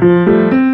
thank you